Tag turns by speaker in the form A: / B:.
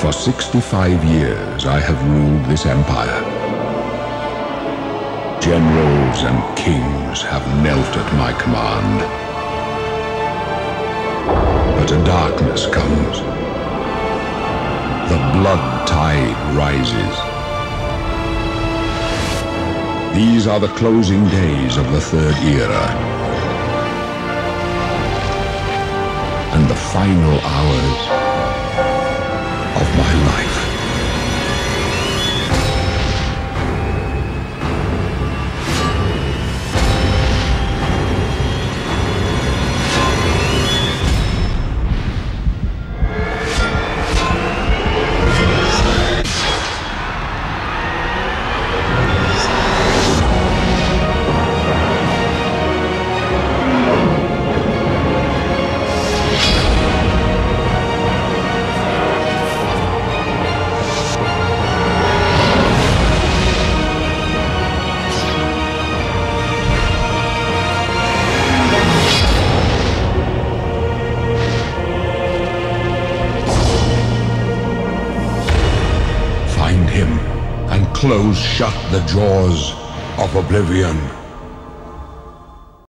A: For 65 years I have ruled this empire. Generals and kings have knelt at my command. But a darkness comes. The blood tide rises. These are the closing days of the Third Era. And the final hours close shut the jaws of oblivion.